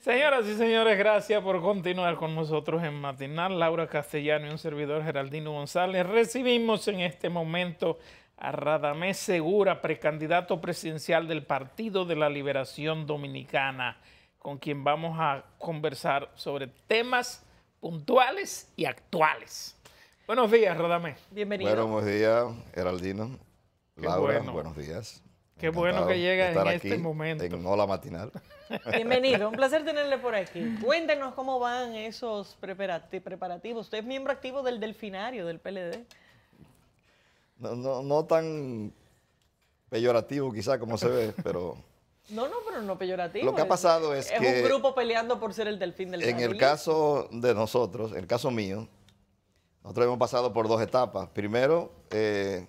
Señoras y señores, gracias por continuar con nosotros en Matinal. Laura Castellano y un servidor Geraldino González. Recibimos en este momento a Radamés Segura, precandidato presidencial del Partido de la Liberación Dominicana, con quien vamos a conversar sobre temas puntuales y actuales. Buenos días, Radamés. Bienvenido. buenos días, Geraldino. Laura, buenos días. Qué bueno que llega en este momento. En Hola Matinal. Bienvenido, un placer tenerle por aquí. Cuéntenos cómo van esos preparativos. Usted es miembro activo del Delfinario, del PLD. No, no, tan peyorativo quizá como se ve, pero... No, no, pero no peyorativo. Lo que ha pasado es, que... Es un grupo peleando por ser el delfín del En el caso de nosotros, en el caso mío, nosotros hemos pasado por dos etapas. Primero, eh,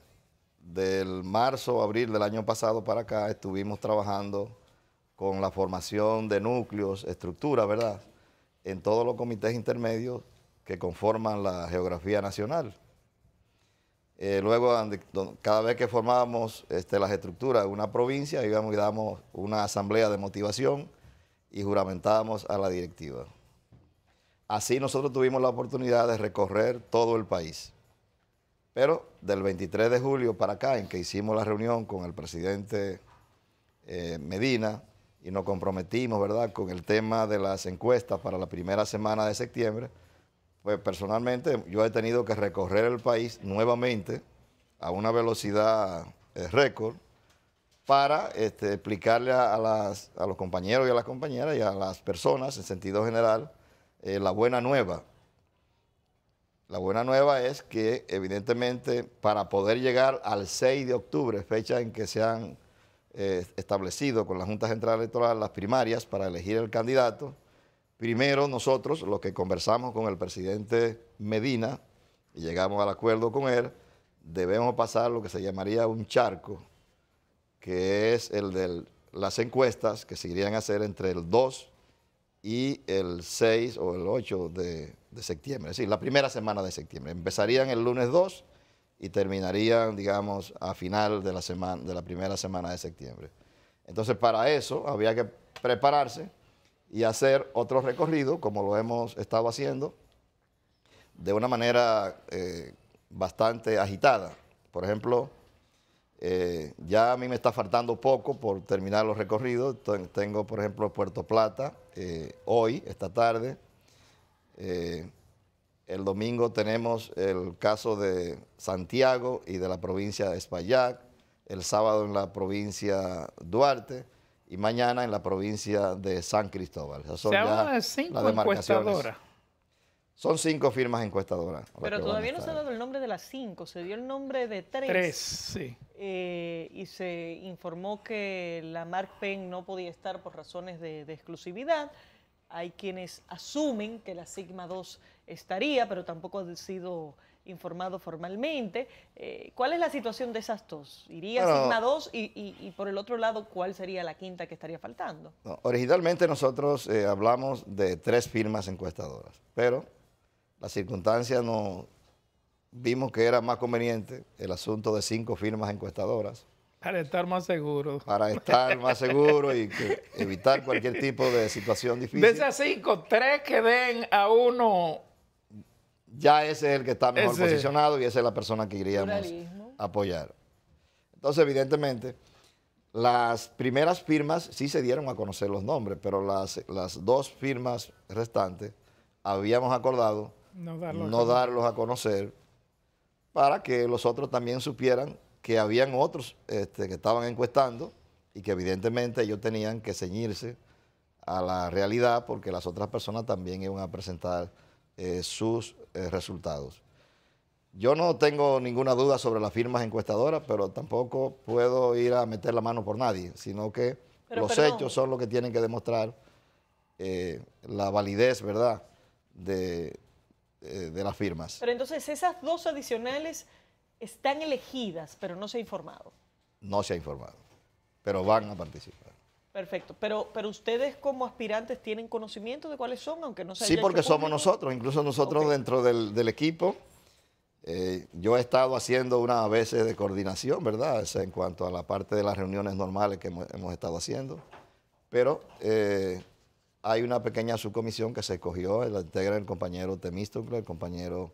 del marzo, abril del año pasado para acá, estuvimos trabajando con la formación de núcleos, estructuras, ¿verdad? En todos los comités intermedios que conforman la geografía nacional. Eh, luego, cada vez que formábamos este, las estructuras de una provincia, íbamos y dábamos una asamblea de motivación y juramentábamos a la directiva. Así nosotros tuvimos la oportunidad de recorrer todo el país. Pero del 23 de julio para acá, en que hicimos la reunión con el presidente eh, Medina, y nos comprometimos, ¿verdad?, con el tema de las encuestas para la primera semana de septiembre, pues personalmente yo he tenido que recorrer el país nuevamente a una velocidad eh, récord para este, explicarle a, los compañeros y a las compañeras y a las personas en sentido general eh, la buena nueva. La buena nueva es que evidentemente para poder llegar al 6 de octubre, fecha en que se han eh, establecido con la Junta Central Electoral las primarias para elegir el candidato. Primero nosotros, los que conversamos con el presidente Medina y llegamos al acuerdo con él, debemos pasar lo que se llamaría un charco, que es el de las encuestas que se irían a hacer entre el 2 y el 6 o el 8 de, de septiembre, es decir, la primera semana de septiembre. Empezarían el lunes 2 y terminarían, digamos, a final de la, semana, de la primera semana de septiembre. Entonces, para eso había que prepararse y hacer otro recorrido, como lo hemos estado haciendo, de una manera eh, bastante agitada. Por ejemplo, eh, ya a mí me está faltando poco por terminar los recorridos. Tengo, por ejemplo, Puerto Plata eh, hoy, esta tarde. El domingo tenemos el caso de Santiago y de la provincia de Espaillat, el sábado en la provincia Duarte y mañana en la provincia de San Cristóbal. son Se habla de cinco encuestadoras. Son cinco firmas encuestadoras. Pero todavía no se ha dado el nombre de las cinco, se dio el nombre de tres. Tres, sí. Eh, y se informó que la Mark Penn no podía estar por razones de, de exclusividad. Hay quienes asumen que la Sigma 2 estaría, pero tampoco ha sido informado formalmente. Eh, ¿Cuál es la situación de esas dos? ¿Iría Sigma 2 y, por el otro lado, cuál sería la quinta que estaría faltando? originalmente nosotros eh, hablamos de tres firmas encuestadoras, pero las circunstancias no vimos que era más conveniente el asunto de cinco firmas encuestadoras para estar más seguro. Para estar más seguro y evitar cualquier tipo de situación difícil. De esas cinco, tres que den a uno. Ya ese es el que está mejor posicionado y esa es la persona que iríamos a apoyar. Entonces, evidentemente, las primeras firmas sí se dieron a conocer los nombres, pero las, las dos firmas restantes habíamos acordado no no darlos a conocer para que los otros también supieran que habían otros este, que estaban encuestando y que evidentemente ellos tenían que ceñirse a la realidad porque las otras personas también iban a presentar eh, sus eh, resultados. Yo no tengo ninguna duda sobre las firmas encuestadoras, pero tampoco puedo ir a meter la mano por nadie, sino que los hechos son los que tienen que demostrar eh, la validez, ¿verdad?, de, de las firmas. Pero entonces esas dos adicionales están elegidas, pero no se ha informado. No se ha informado, pero van a participar. Perfecto, pero, pero ustedes como aspirantes tienen conocimiento de cuáles son, aunque no se Sí, porque somos nosotros, incluso nosotros dentro del, equipo. Eh, yo he estado haciendo una veces de coordinación, ¿verdad? en cuanto a la parte de las reuniones normales que hemos, estado haciendo. Pero eh, hay una pequeña subcomisión que se escogió, la integra el compañero Temístocle, el compañero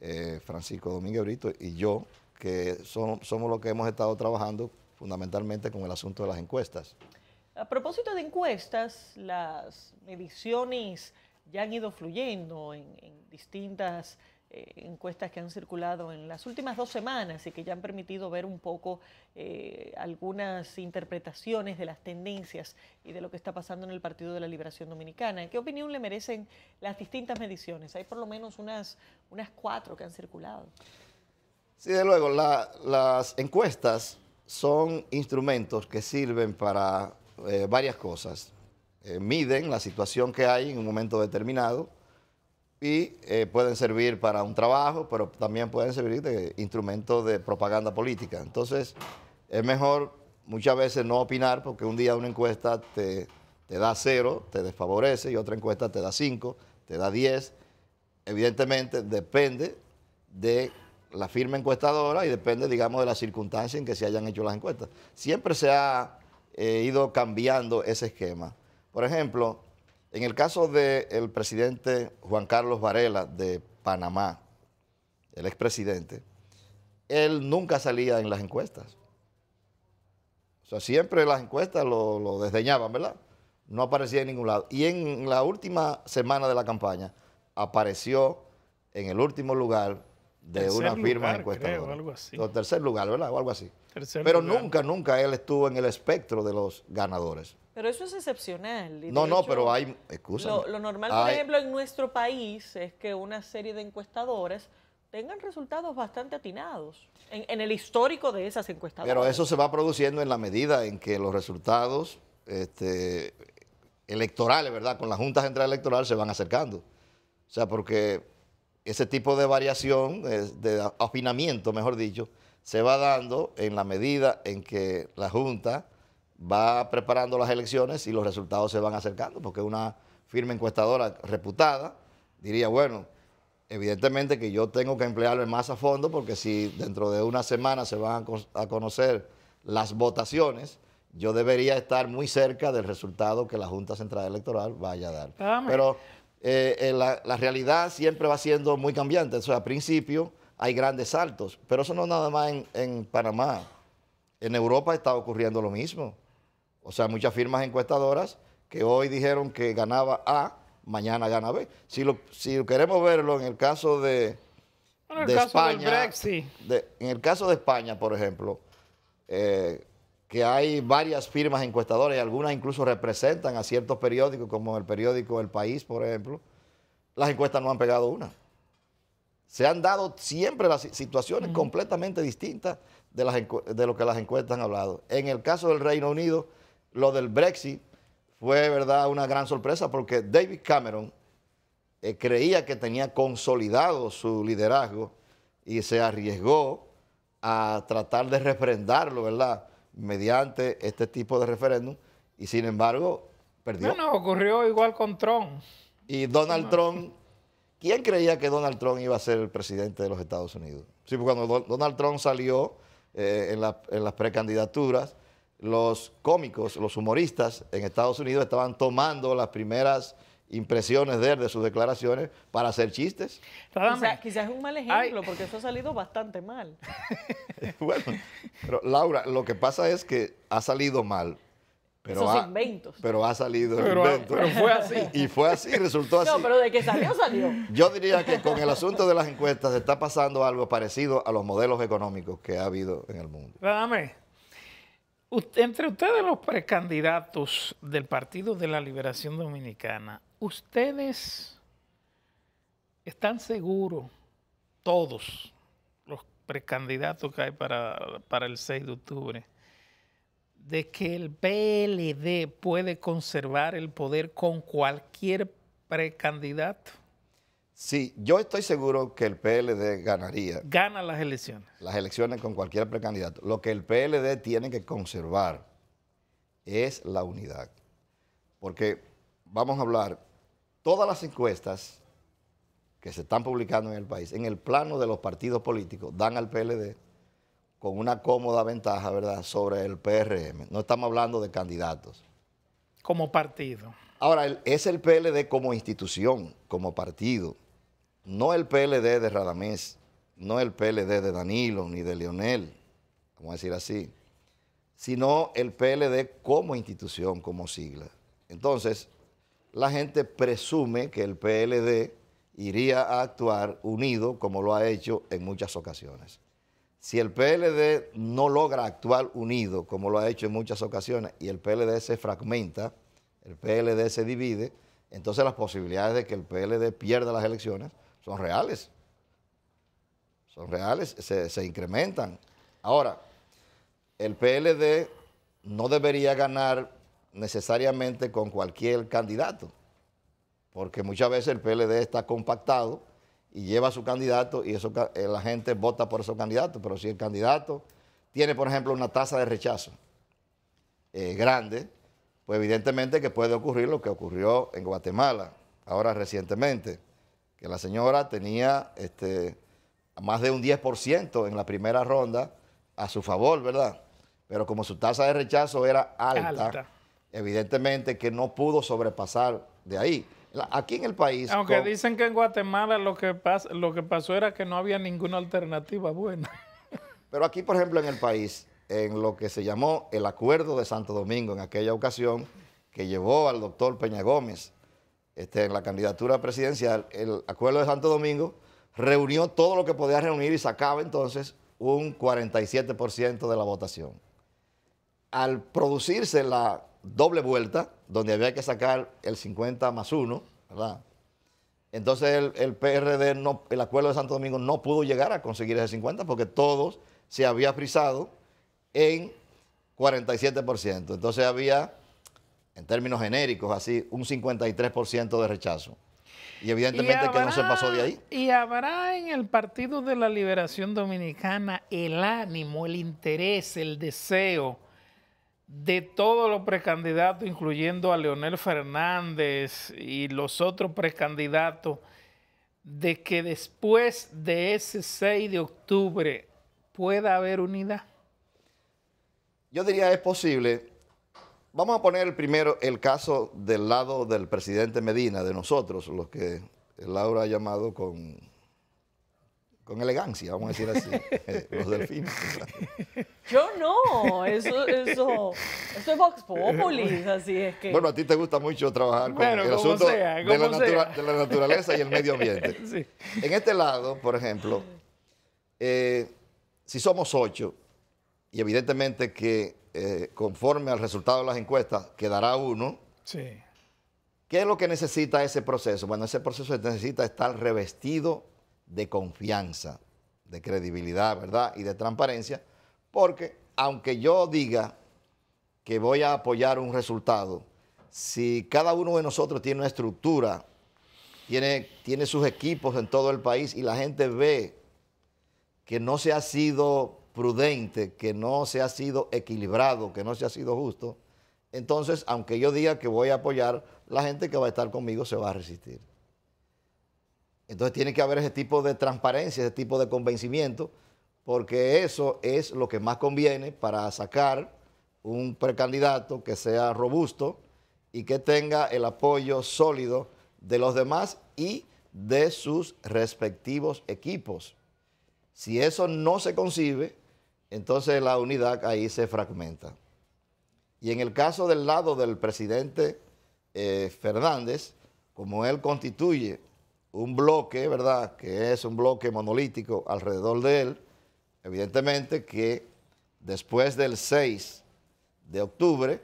eh, Francisco Domínguez Brito y yo, que somos los que hemos estado trabajando fundamentalmente con el asunto de las encuestas. A propósito de encuestas, las mediciones ya han ido fluyendo en, distintas encuestas que han circulado en las últimas dos semanas y que ya han permitido ver un poco eh, algunas interpretaciones de las tendencias y de lo que está pasando en el Partido de la Liberación Dominicana. ¿Qué opinión le merecen las distintas mediciones? Hay por lo menos unas, unas cuatro que han circulado. Sí, de luego, las encuestas son instrumentos que sirven para eh, varias cosas. Eh, miden la situación que hay en un momento determinado y eh, pueden servir para un trabajo, pero también pueden servir de instrumentos de propaganda política. Entonces, es mejor muchas veces no opinar porque un día una encuesta te, te da cero, te desfavorece, y otra encuesta te da cinco, te da diez. Evidentemente, depende de la firma encuestadora y depende, digamos, de la circunstancia en que se hayan hecho las encuestas. Siempre se ha eh, ido cambiando ese esquema. Por ejemplo, en el caso del presidente Juan Carlos Varela de Panamá, el expresidente, él nunca salía en las encuestas. O sea, siempre las encuestas lo, lo desdeñaban, ¿verdad? No aparecía en ningún lado. Y en la última semana de la campaña apareció en el último lugar de una firma encuestadora. O tercer lugar, ¿verdad? O algo así. Pero nunca, nunca él estuvo en el espectro de los ganadores. Pero eso es excepcional. no, no, pero hay, excusa. Lo, normal, por ejemplo, en nuestro país es que una serie de encuestadores tengan resultados bastante atinados en, el histórico de esas encuestadoras. Pero eso se va produciendo en la medida en que los resultados este, electorales, ¿verdad? Con la Junta Central Electoral se van acercando. O sea, porque ese tipo de variación, de afinamiento, mejor dicho, se va dando en la medida en que la Junta va preparando las elecciones y los resultados se van acercando, porque una firma encuestadora reputada diría, bueno, evidentemente que yo tengo que emplearme más a fondo, porque si dentro de una semana se van a conocer las votaciones, yo debería estar muy cerca del resultado que la Junta Central Electoral vaya a dar. Pero eh, eh, la, realidad siempre va siendo muy cambiante. Sea, al principio hay grandes saltos, pero eso no nada más en, Panamá. En Europa está ocurriendo lo mismo. O sea, muchas firmas encuestadoras que hoy dijeron que ganaba A, mañana gana B. Si lo, si queremos verlo en el caso de, España, en el caso de España, por ejemplo, eh, que hay varias firmas encuestadoras y algunas incluso representan a ciertos periódicos, como el periódico El País, por ejemplo, las encuestas no han pegado una. Se han dado siempre las situaciones completamente distintas de, las de lo que las encuestas han hablado. En el caso del Reino Unido, lo del Brexit fue, verdad, una gran sorpresa porque David Cameron eh, creía que tenía consolidado su liderazgo y se arriesgó a tratar de refrendarlo, ¿verdad? mediante este tipo de referéndum y sin embargo perdió. Bueno, ocurrió igual con Trump. Y Donald Trump, ¿quién creía que Donald Trump iba a ser el presidente de los Estados Unidos? Sí, porque cuando Donald Trump salió eh, en, en las precandidaturas, los cómicos, los humoristas en Estados Unidos estaban tomando las primeras impresiones de él, de sus declaraciones, para hacer chistes. quizás es un mal ejemplo, porque eso ha salido bastante mal. bueno, pero Laura, lo que pasa es que ha salido mal. Pero Esos inventos. Pero ha salido pero, invento. Pero fue así. Y fue así, resultó así. No, pero de que salió, salió. Yo diría que con el asunto de las encuestas está pasando algo parecido a los modelos económicos que ha habido en el mundo. Dame entre ustedes los precandidatos del Partido de la Liberación Dominicana, ¿ustedes están seguros, todos los precandidatos que hay para, para el 6 de octubre, de que el PLD puede conservar el poder con cualquier precandidato? Sí, yo estoy seguro que el PLD ganaría. Gana las elecciones. Las elecciones con cualquier precandidato. Lo que el PLD tiene que conservar es la unidad. Porque vamos a hablar, todas las encuestas que se están publicando en el país, en el plano de los partidos políticos, dan al PLD con una cómoda ventaja, ¿verdad?, sobre el PRM. No estamos hablando de candidatos. Como partido. Ahora, es el PLD como institución, como partido, no el PLD de Radamés, no el PLD de Danilo ni de Leonel, vamos a decir así, sino el PLD como institución, como sigla. Entonces, la gente presume que el PLD iría a actuar unido como lo ha hecho en muchas ocasiones. Si el PLD no logra actuar unido como lo ha hecho en muchas ocasiones y el PLD se fragmenta, el PLD se divide, entonces las posibilidades de que el PLD pierda las elecciones son reales. Son reales, se, incrementan. Ahora, el PLD no debería ganar necesariamente con cualquier candidato, porque muchas veces el PLD está compactado y lleva a su candidato y eso, eh, la gente vota por esos candidatos, pero si el candidato tiene, por ejemplo, una tasa de rechazo eh, grande, pues evidentemente que puede ocurrir lo que ocurrió en Guatemala, ahora recientemente, que la señora tenía este, más de un 10% en la primera ronda a su favor, ¿verdad? Pero como su tasa de rechazo era alta, Alta. evidentemente que no pudo sobrepasar de ahí. La- Aquí en el país... Aunque con- dicen que en Guatemala lo que, pas- lo que pasó era que no había ninguna alternativa buena. Pero aquí, por ejemplo, en el país, en lo que se llamó el Acuerdo de Santo Domingo en aquella ocasión, que llevó al doctor Peña Gómez este, en la candidatura presidencial, el Acuerdo de Santo Domingo reunió todo lo que podía reunir y sacaba entonces un 47% de la votación. Al producirse la doble vuelta, donde había que sacar el 50 más 1, ¿verdad? Entonces el, PRD, el acuerdo de Santo Domingo no pudo llegar a conseguir ese 50 porque todos se había frisado en 47%. Entonces había, en términos genéricos, así, un 53% de rechazo. Y evidentemente que no se pasó de ahí. Y habrá en el Partido de la Liberación Dominicana el ánimo, el interés, el deseo de todos los precandidatos, incluyendo a Leonel Fernández y los otros precandidatos, de que después de ese 6 de octubre pueda haber unidad. Yo diría es posible. Vamos a poner primero el caso del lado del presidente Medina, de nosotros, los que Laura ha llamado con, con elegancia, vamos a decir así, eh, los delfines. Yo no, eso, eso, eso es Vox Populis, así es que. Bueno, a ti te gusta mucho trabajar con Bueno, el asunto sea, de, la como natura- sea. de la naturaleza y el medio ambiente. Sí. En este lado, por ejemplo, eh, si somos ocho, y evidentemente que eh, conforme al resultado de las encuestas quedará uno, Sí. ¿Qué es lo que necesita ese proceso? Bueno, ese proceso necesita estar revestido de confianza, de credibilidad, ¿verdad? Y de transparencia, porque aunque yo diga que voy a apoyar un resultado, si cada uno de nosotros tiene una estructura, tiene, tiene sus equipos en todo el país y la gente ve que no se ha sido prudente, que no se ha sido equilibrado, que no se ha sido justo, entonces, aunque yo diga que voy a apoyar, la gente que va a estar conmigo se va a resistir. Entonces tiene que haber ese tipo de transparencia, ese tipo de convencimiento, porque eso es lo que más conviene para sacar un precandidato que sea robusto y que tenga el apoyo sólido de los demás y de sus respectivos equipos. Si eso no se concibe, entonces la unidad ahí se fragmenta. Y en el caso del lado del presidente eh, Fernández, como él constituye un bloque, ¿verdad? Que es un bloque monolítico alrededor de él, evidentemente que después del 6 de octubre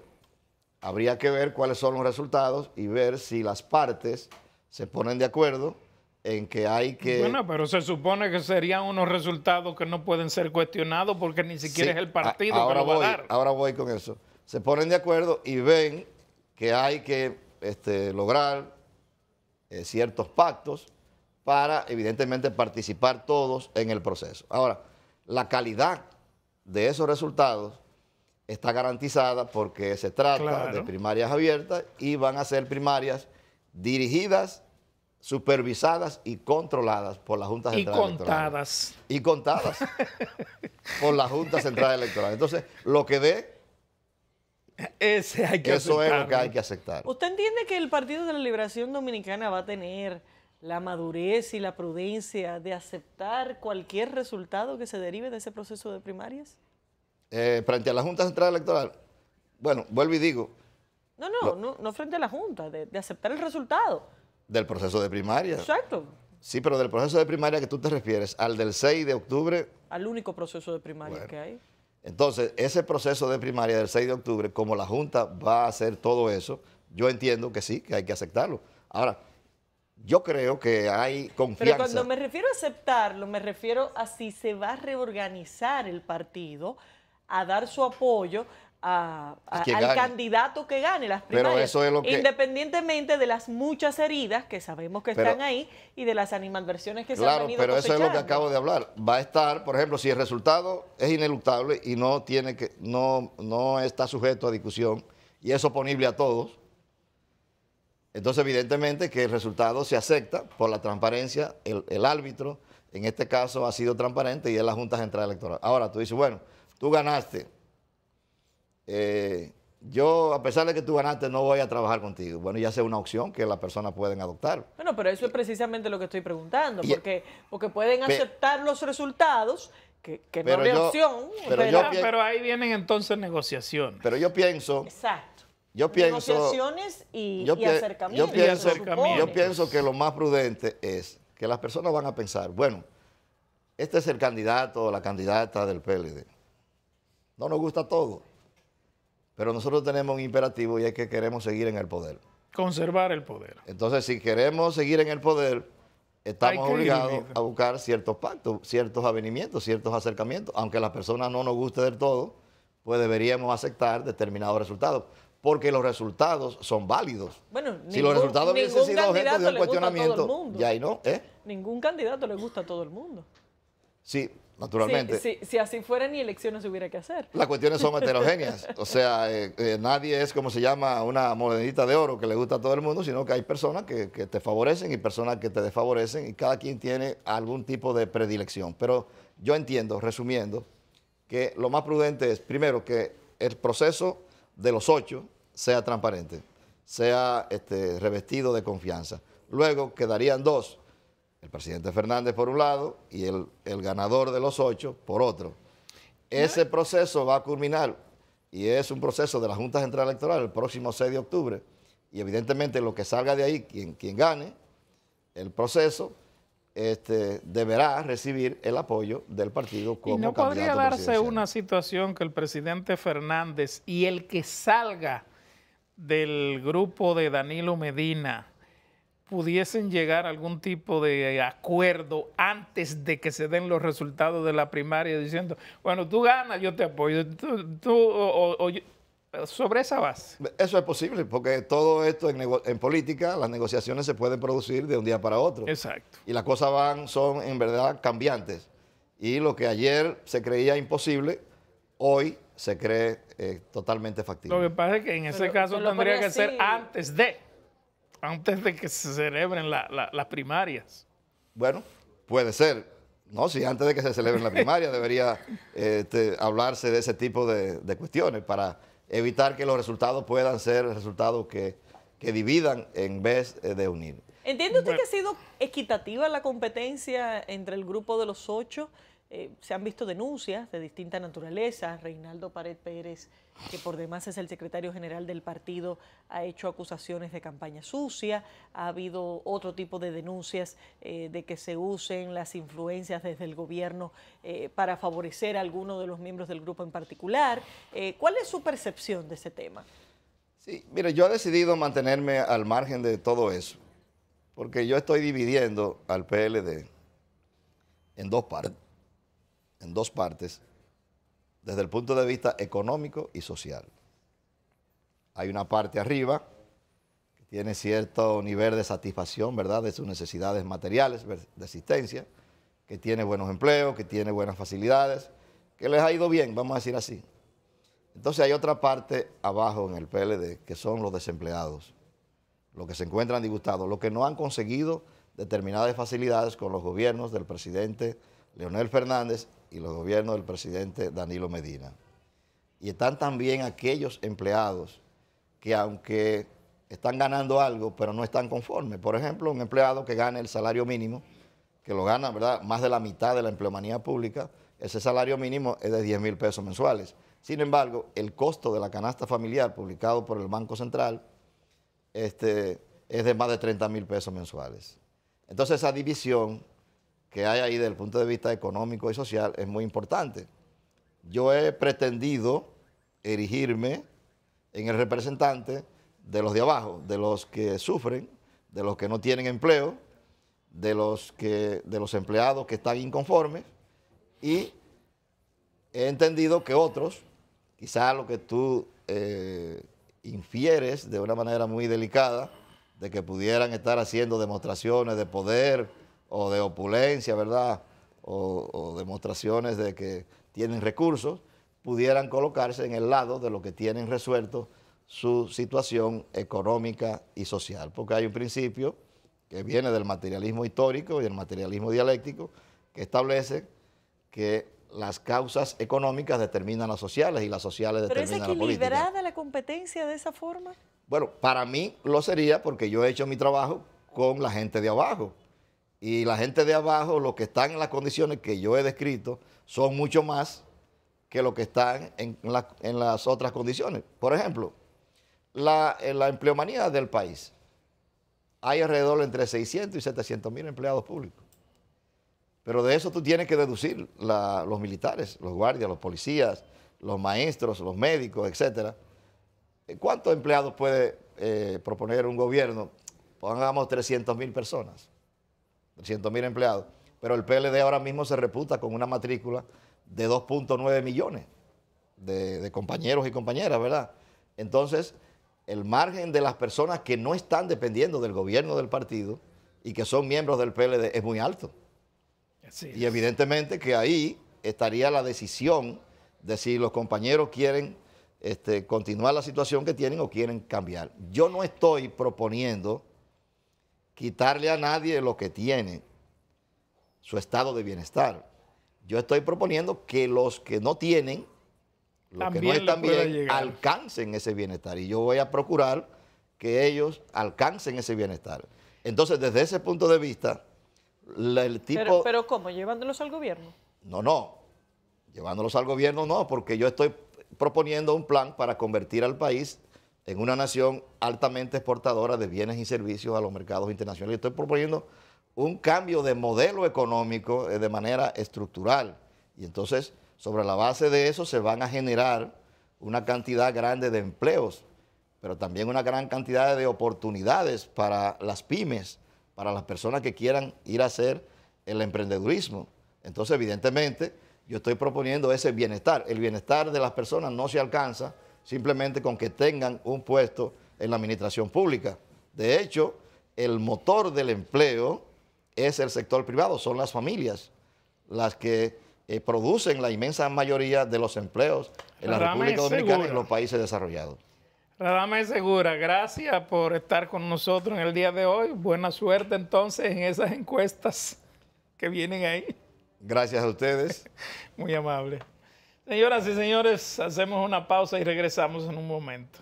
habría que ver cuáles son los resultados y ver si las partes se ponen de acuerdo en que hay que... Bueno, pero se supone que serían unos resultados que no pueden ser cuestionados porque ni siquiera Sí, es el partido a- ahora que lo va voy, a dar. Ahora voy con eso. Se ponen de acuerdo y ven que hay que este, lograr eh, ciertos pactos para, evidentemente, participar todos en el proceso. Ahora, la calidad de esos resultados está garantizada porque se trata Claro. de primarias abiertas y van a ser primarias dirigidas, supervisadas y controladas por la Junta Y Central Electoral contadas. y contadas por la Junta Central Electoral. Entonces, lo que dé Ese hay que Eso es lo que hay que aceptar. ¿Usted entiende que el Partido de la Liberación Dominicana va a tener la madurez y la prudencia de aceptar cualquier resultado que se derive de ese proceso de primarias? Eh, frente a la Junta Central Electoral, bueno, vuelvo y digo, No, no, no, no frente a la Junta, de, de aceptar el resultado. Del proceso de primaria. Exacto. Sí, pero del proceso de primaria que tú te refieres, al del 6 de octubre, Al único proceso de primaria Bueno. que hay. entonces ese proceso de primaria del 6 de octubre, como la Junta va a hacer todo eso, yo entiendo que sí, que hay que aceptarlo. Ahora, yo creo que hay Pero confianza. cuando me refiero a aceptarlo, me refiero a si se va a reorganizar el partido, a dar su apoyo a- a- al gane. candidato que gane las Pero primarias. eso es lo que- Independientemente de las muchas heridas que sabemos que Pero- están ahí y de las animadversiones que se han Claro, venido pero eso es lo que acabo de hablar. Va a estar, por ejemplo, si el resultado es ineluctable y no tiene que, no, no está sujeto a discusión y es oponible a todos, entonces evidentemente que el resultado se acepta por la transparencia, el, el árbitro en este caso ha sido transparente y es la Junta Central Electoral. Ahora tú dices, bueno, tú ganaste. Eh, yo, a pesar de que tú ganaste, no voy a trabajar contigo. Bueno, ya sea una opción que las personas pueden adoptar. Bueno, pero eso es precisamente lo que estoy preguntando, Y- porque, porque pueden Pe- aceptar los resultados, que, que no yo- opción. pero yo Ah, pi- pero ahí vienen entonces negociaciones. Pero yo pienso, Exacto. yo pienso... Negociaciones y, yo y acercamientos. yo pienso, se supone. yo pienso que lo más prudente es que las personas van a pensar, bueno, este es el candidato o la candidata del PLD. No nos gusta todo, pero nosotros tenemos un imperativo y es que queremos seguir en el poder. Conservar el poder. Entonces, si queremos seguir en el poder, estamos obligados a buscar ciertos pactos, ciertos avenimientos, ciertos acercamientos. Aunque a las personas no nos guste del todo, pues deberíamos aceptar determinados resultados, porque los resultados son válidos. Bueno, si los ningún- resultados hubiesen sido objeto candidato de un le gusta a todo el cuestionamiento, mundo. ya ahí no, ¿eh? Ningún candidato le gusta a todo el mundo. Sí, naturalmente. Si, si- si así fuera, ni elecciones hubiera que hacer. Las cuestiones son heterogéneas. O sea, eh, eh, nadie es como se llama una monedita de oro que le gusta a todo el mundo, sino que hay personas que, que te favorecen y personas que te desfavorecen y cada quien tiene algún tipo de predilección. Pero yo entiendo, resumiendo, que lo más prudente es, primero, que el proceso de los ocho sea transparente, sea este, revestido de confianza. Luego quedarían dos, el presidente Fernández por un lado y el, el ganador de los ocho por otro. Ese proceso va a culminar y es un proceso de la Junta Central Electoral el próximo 6 de octubre. Y evidentemente lo que salga de ahí, quien, quien gane el proceso, este, deberá recibir el apoyo del partido como Y no podría darse una situación que el presidente Fernández y el que salga del grupo de Danilo Medina pudiesen llegar a algún tipo de acuerdo antes de que se den los resultados de la primaria diciendo, bueno, tú ganas, yo te apoyo, tú, tú- o- o- o yo- sobre esa base. Eso es posible, porque todo esto en, en política, las negociaciones se pueden producir de un día para otro. Exacto. Y las cosas van, son en verdad cambiantes. Y lo que ayer se creía imposible, hoy se cree eh, totalmente factible. Lo que pasa es que en ese Pero caso tendría que ser antes de, antes de que se celebren la- la- las primarias. Bueno, puede ser. No, si antes de que se celebre la primaria debería este, hablarse de ese tipo de, de cuestiones para evitar que los resultados puedan ser resultados que, que dividan en vez de unir. ¿Entiende usted Bueno. que ha sido equitativa la competencia entre el grupo de los ocho? Eh, se han visto denuncias de distinta naturaleza. Reinaldo Pared Pérez, que por demás es el secretario general del partido, ha hecho acusaciones de campaña sucia. Ha habido otro tipo de denuncias eh, de que se usen las influencias desde el gobierno eh, para favorecer a alguno de los miembros del grupo en particular. ¿Cuál es su percepción de ese tema? Sí, mire, yo he decidido mantenerme al margen de todo eso, porque yo estoy dividiendo al PLD en dos partes, en dos partes, desde el punto de vista económico y social. Hay una parte arriba que tiene cierto nivel de satisfacción, ¿verdad?, de sus necesidades materiales, de existencia, que tiene buenos empleos, que tiene buenas facilidades, que les ha ido bien, vamos a decir así. Entonces hay otra parte abajo en el PLD, que son los desempleados, los que se encuentran disgustados, los que no han conseguido determinadas facilidades con los gobiernos del presidente Leonel Fernández y los gobiernos del presidente Danilo Medina. y están también aquellos empleados que aunque están ganando algo, pero no están conformes. Por ejemplo, un empleado que gana el salario mínimo, que lo gana, ¿verdad?, más de la mitad de la empleomanía pública, ese salario mínimo es de 10 mil pesos mensuales. Sin embargo, el costo de la canasta familiar publicado por el Banco Central este, es de más de 30 mil pesos mensuales. Entonces esa división que hay ahí desde el punto de vista económico y social es muy importante. Yo he pretendido erigirme en el representante de los de abajo, de los que sufren, de los que no tienen empleo, de los, que, de los empleados que están inconformes y he entendido que otros, quizás lo que tú eh, infieres de una manera muy delicada, de que pudieran estar haciendo demostraciones de poder o de opulencia, ¿verdad? O, demostraciones de que tienen recursos, pudieran colocarse en el lado de lo que tienen resuelto su situación económica y social. Porque hay un principio que viene del materialismo histórico y del materialismo dialéctico que establece que las causas económicas determinan las sociales y las sociales determinan la política. ¿Pero es equilibrada la competencia de esa forma? Bueno, para mí lo sería porque yo he hecho mi trabajo con la gente de abajo. Y la gente de abajo, los que están en las condiciones que yo he descrito, son mucho más que los que están en, las otras condiciones. Por ejemplo, la, empleomanía del país, hay alrededor entre 600 y 700 mil empleados públicos. Pero de eso tú tienes que deducir los militares, los guardias, los policías, los maestros, los médicos, etcétera. ¿Cuántos empleados puede eh, proponer un gobierno? Pongamos 300 mil personas, 300 mil empleados. Pero el PLD ahora mismo se reputa con una matrícula de 2.9 millones de, de compañeros y compañeras, ¿verdad? Entonces, el margen de las personas que no están dependiendo del gobierno del partido y que son miembros del PLD es muy alto. Y evidentemente que ahí estaría la decisión de si los compañeros quieren este, continuar la situación que tienen o quieren cambiar. Yo no estoy proponiendo quitarle a nadie lo que tiene, su estado de bienestar. Yo estoy proponiendo que los que no tienen, los que no están bien, alcancen ese bienestar. Y yo voy a procurar que ellos alcancen ese bienestar. Entonces, desde ese punto de vista, el tipo... Pero, pero ¿cómo? ¿Llevándolos al gobierno? No, no. Llevándolos al gobierno no, porque yo estoy proponiendo un plan para convertir al país en una nación altamente exportadora de bienes y servicios a los mercados internacionales. Estoy proponiendo un cambio de modelo económico eh, de manera estructural. Y entonces, sobre la base de eso, se van a generar una cantidad grande de empleos, pero también una gran cantidad de oportunidades para las pymes, para las personas que quieran ir a hacer el emprendedurismo. Entonces, evidentemente, yo estoy proponiendo ese bienestar. El bienestar de las personas no se alcanza simplemente con que tengan un puesto en la administración pública. De hecho, el motor del empleo es el sector privado, son las familias las que eh, producen la inmensa mayoría de los empleos en la República Dominicana y en los países desarrollados. Radame Segura, gracias por estar con nosotros en el día de hoy. Buena suerte entonces en esas encuestas que vienen ahí. Gracias a ustedes. Muy amable. Señoras y señores, hacemos una pausa y regresamos en un momento.